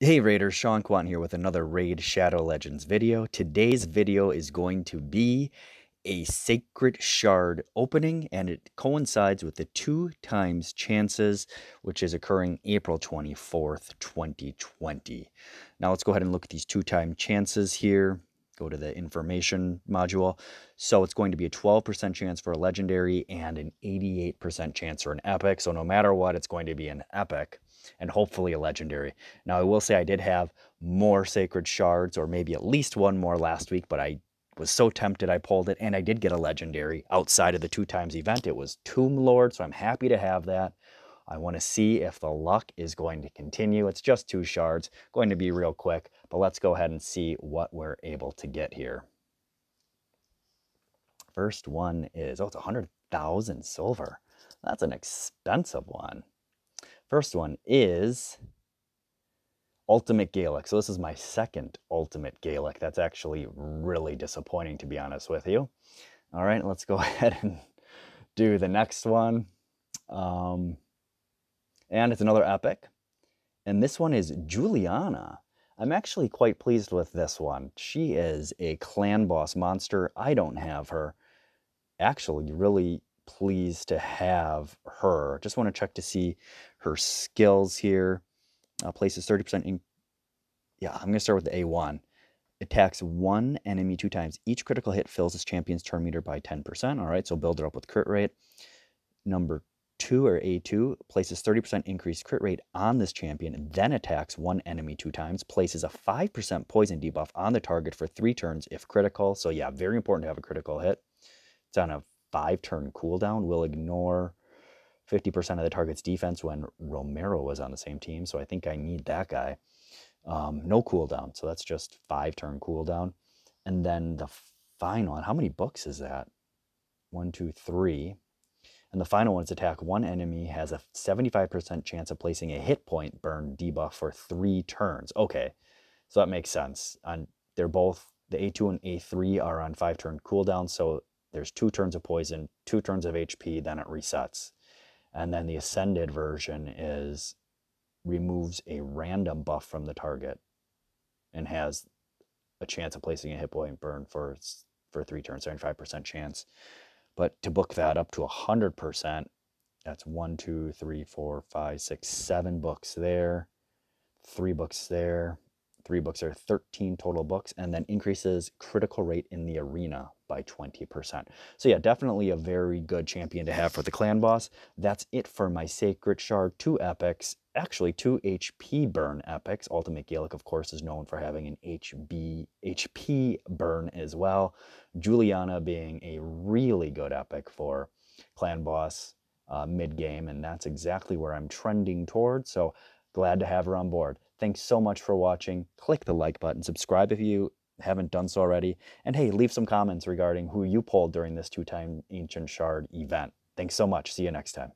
Hey Raiders, Sean Quant here with another Raid Shadow Legends video. Today's video is going to be a Sacred Shard opening and it coincides with the two times chances which is occurring April 24th, 2020. Now let's go ahead and look at these two time chances here. Go to the information module. So it's going to be a 12% chance for a legendary and an 88% chance for an epic. So no matter what, it's going to be an epic and hopefully a legendary. Now, I will say I did have more sacred shards, or maybe at least one more last week, but I was so tempted I pulled it, and I did get a legendary outside of the two times event. It was Tomb Lord, so I'm happy to have that. I want to see if the luck is going to continue. It's just two shards, going to be real quick, but let's go ahead and see what we're able to get here. First one is, oh, it's 100,000 silver. That's an expensive one. First one is Ultimate Galek. So this is my second Ultimate Galek. That's actually really disappointing, to be honest with you. All right, let's go ahead and do the next one. Um, and it's another epic. And this one is Juliana. I'm actually quite pleased with this one. She is a clan boss monster. I don't have her. Actually, really pleased to have her. Just want to check to see her skills here. Uh, places 30% in. Yeah, I'm going to start with the A1. Attacks one enemy two times. Each critical hit fills this champion's turn meter by 10%. All right, so build it up with crit rate. Number two or A2 places 30% increased crit rate on this champion, then attacks one enemy two times, places a 5% poison debuff on the target for three turns if critical. So, yeah, very important to have a critical hit. It's on a five turn cooldown. Will ignore 50% of the target's defense when Romero was on the same team. So I think I need that guy. Um, no cooldown. So that's just five turn cooldown. And then the final one, how many books is that? One, two, three. And the final one is attack one enemy has a 75% chance of placing a hit point burn debuff for three turns. Okay, so that makes sense. On they're both the A2 and A3 are on five turn cooldown, so there's two turns of poison, two turns of HP, then it resets. And then the ascended version is removes a random buff from the target and has a chance of placing a hit point burn for for three turns, 75% chance. But to book that up to 100%, that's one, two, three, four, five, six, seven books there, three books there, three books are 13 total books, and then increases critical rate in the arena by 20%. So yeah, definitely a very good champion to have for the clan boss. That's it for my Sacred Shard, two epics, actually two HP burn epics. Ultimate Galek, of course, is known for having an HB, HP burn as well. Juliana being a really good epic for clan boss uh, mid-game, and that's exactly where I'm trending towards. So glad to have her on board. Thanks so much for watching. Click the like button, subscribe if you haven't done so already. And hey, leave some comments regarding who you pulled during this two time Ancient Shard event. Thanks so much. See you next time.